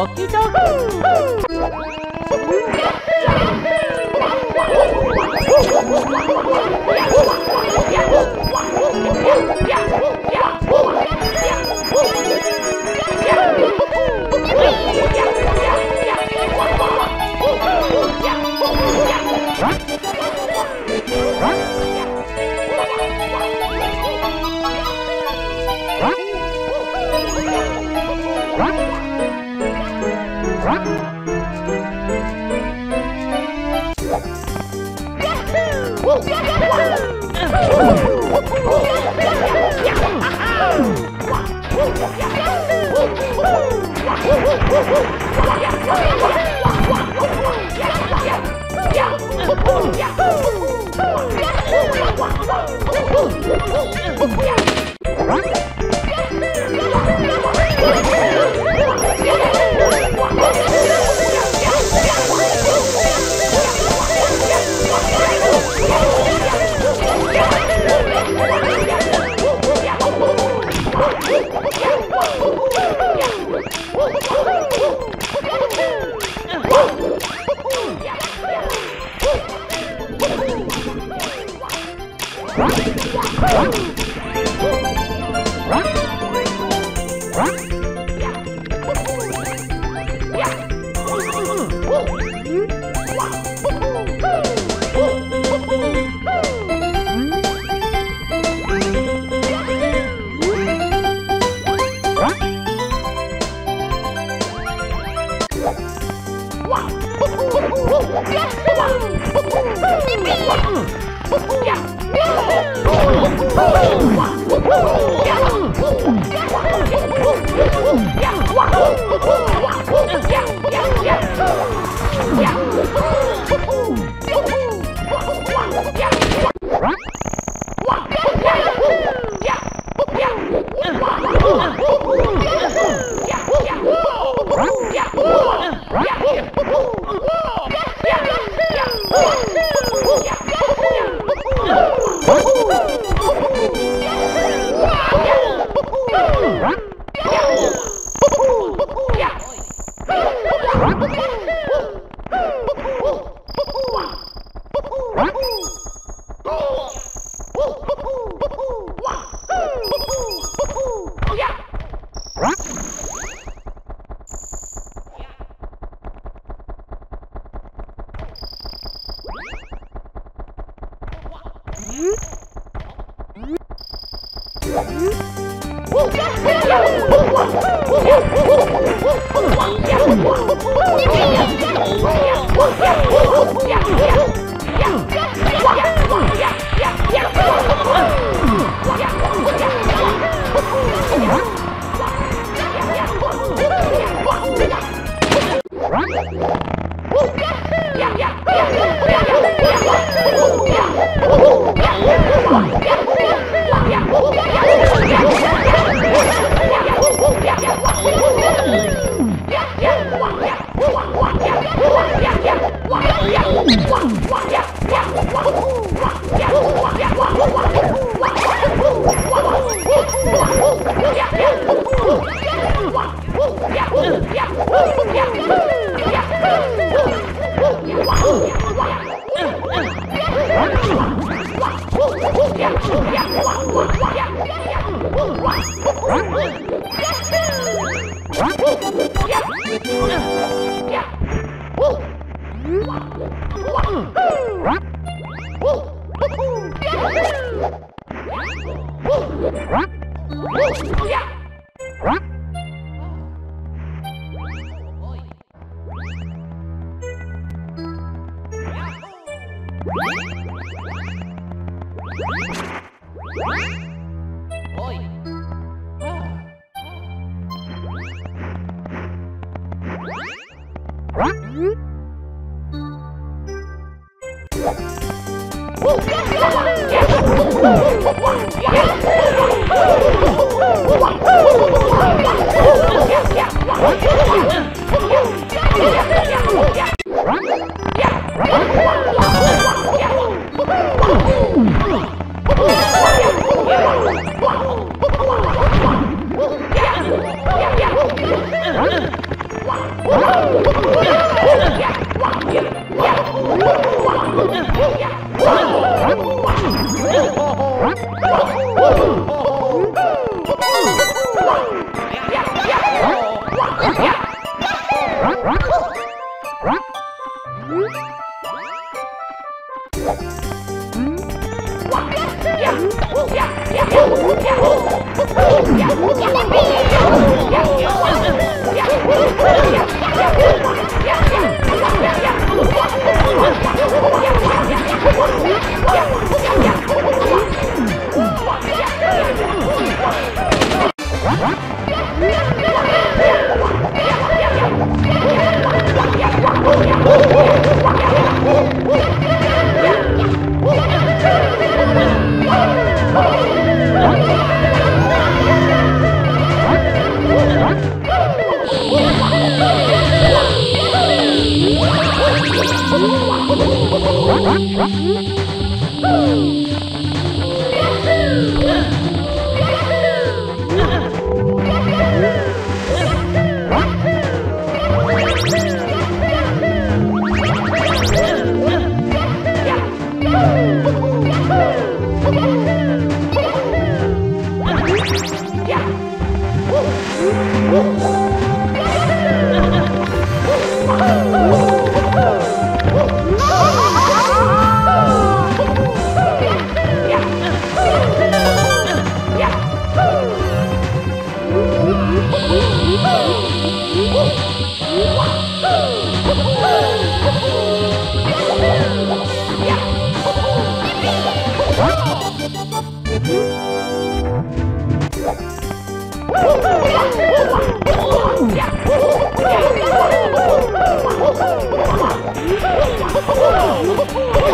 Okidoki. Woo, woo. Hmm? What? What? Wow! Yeah! Mm-hmm. What?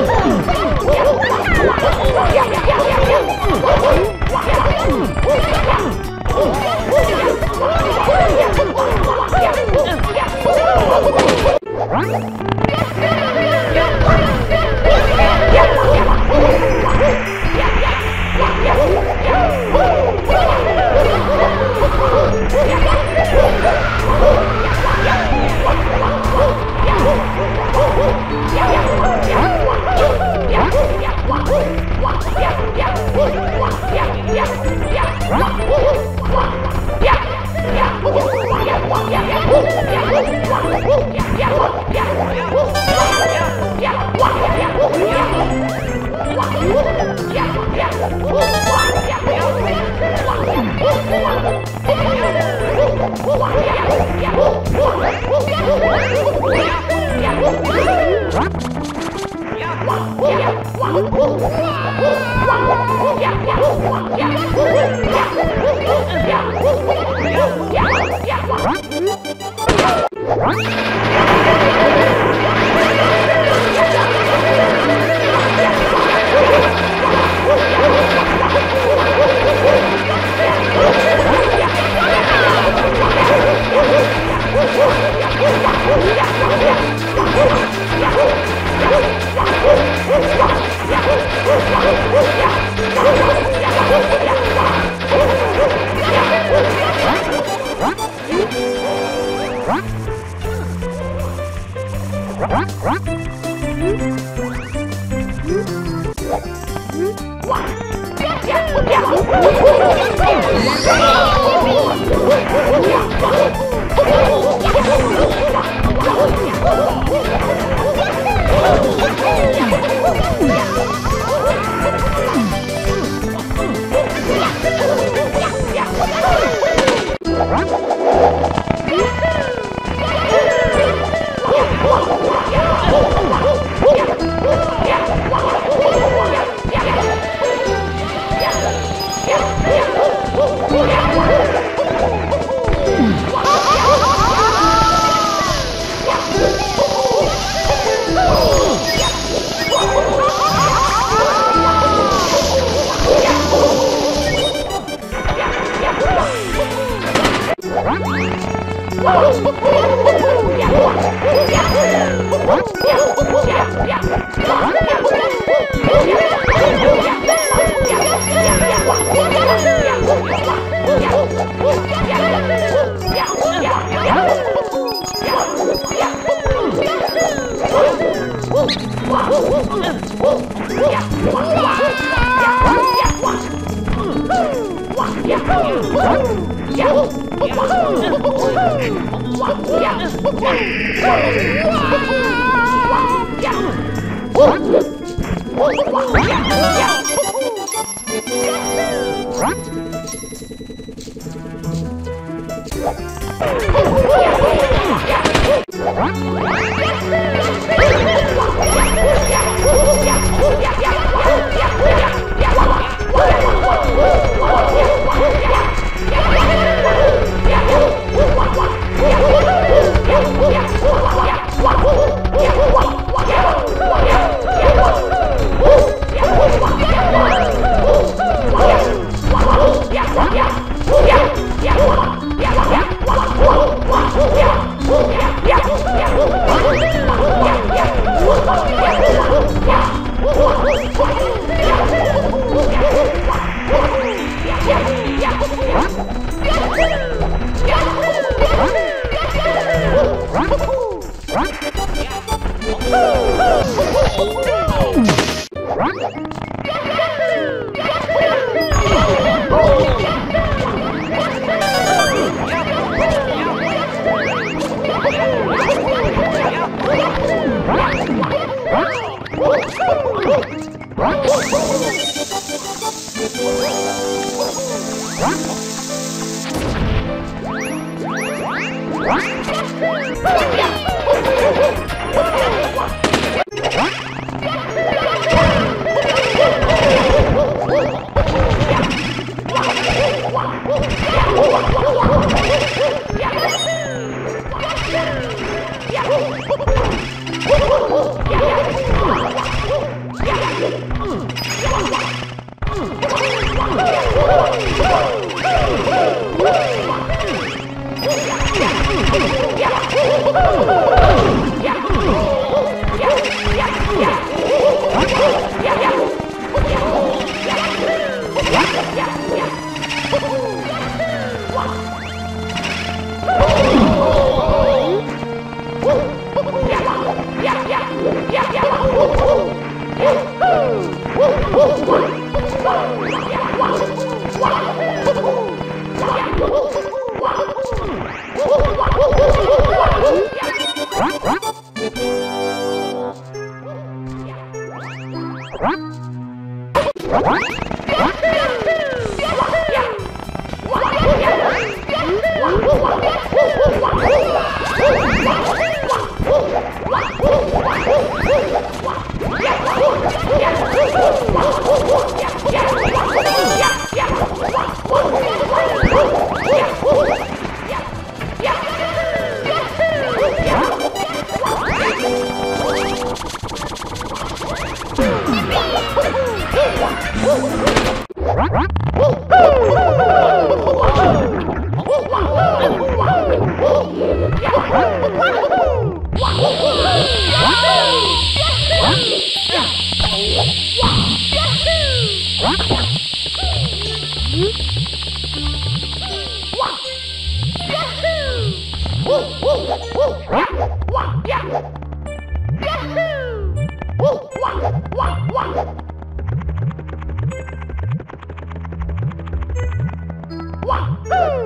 What?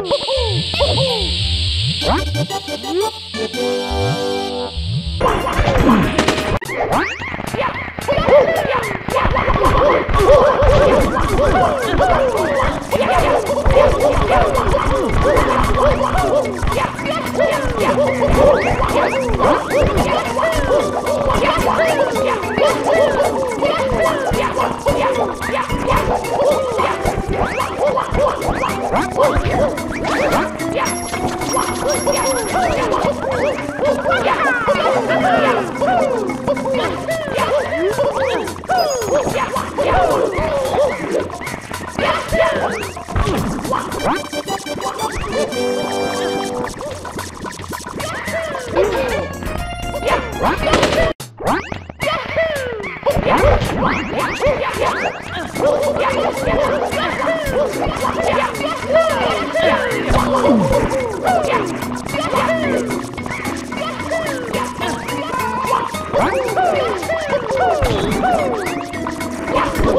Yeah. Yeah!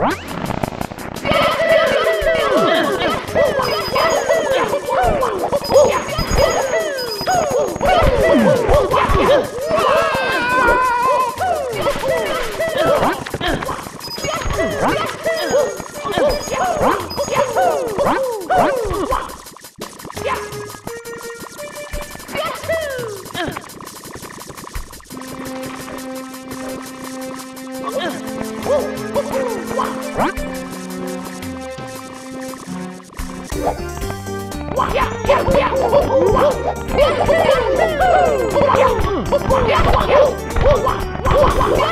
What? 我不服 Yeah.